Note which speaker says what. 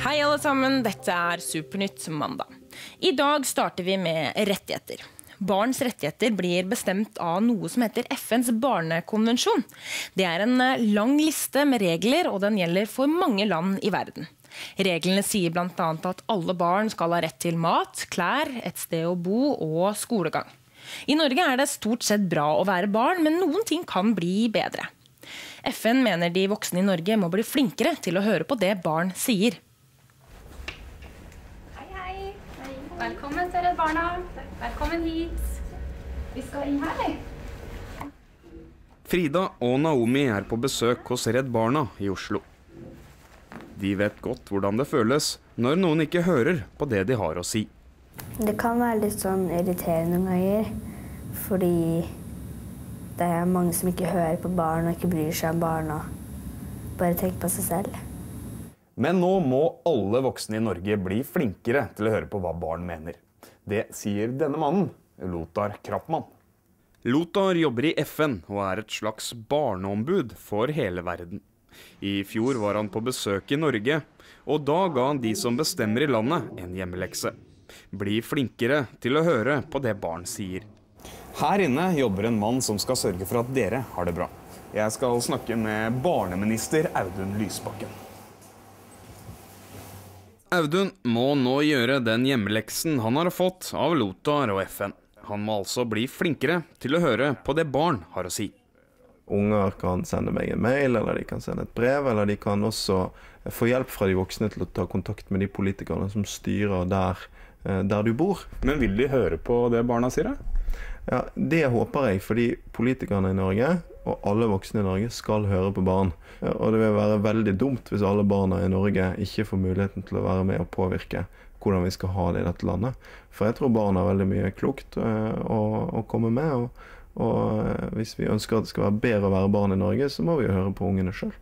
Speaker 1: Hei, alle sammen. Dette er Supernytt mandag. I dag starter vi med rettigheter. Barns rettigheter blir bestemt av noe som heter FNs barnekonvensjon. Det er en eh, lang liste med regler, og den gjelder for mange land i verden. Reglene sier bl.a. at alle barn skal ha rett til mat, klær, et sted å bo og skolegang. I Norge er det stort sett bra å være barn, men noen ting kan bli bedre. FN mener de voksne i Norge må bli flinkere til å høre på det barn sier.
Speaker 2: Hei, hei. Velkommen til Redd Barna. Velkommen hit. Vi skal inn her, vi.
Speaker 3: Frida og Naomi er på besøk hos Redd Barna i Oslo. De vet godt hvordan det føles når noen ikke hører på det de har å si.
Speaker 4: Det kan være litt sånn irriterende noen ganger, fordi det er mange som ikke hører på barn og ikke bryr seg om barn og bare tenker på seg selv.
Speaker 3: Men nå må alle voksne i Norge bli flinkere til å høre på hva barn mener. Det sier denne mannen, Lothar Krappmann. Lothar jobber i FN og er et slags barneombud for hele verden. I fjor var han på besøk i Norge, og da ga han de som bestemmer i landet, en hjemmelekse. Bli flinkere til å høre på det barn sier. Her inne jobber en mann som skal sørge for at dere har det bra. Jeg skal snakke med barneminister Audun Lysbakken. Audun må nå gjøre den hjemmeleksen han har fått av Lothar og FN. Han må altså bli flinkere til å høre på det barn har å si.
Speaker 5: Unger kan sende meg en mail, eller de kan sende et brev, eller de kan også få hjelp fra de voksne til å ta kontakt med de politikerne som styrer der, eh, der du bor.
Speaker 3: Men vil de høre på det barna sier?
Speaker 5: Ja, Det håper jeg, fordi politikerne i Norge og alle voksne i Norge skal høre på barn. Og det vil være veldig dumt hvis alle barna i Norge ikke får muligheten til å være med og påvirke hvordan vi skal ha det i dette landet. For jeg tror barn har veldig mye klokt eh, å, å komme med. og og eh, hvis vi ønsker at det skal være bedre å være barn i Norge, så må vi jo høre på ungene sjøl.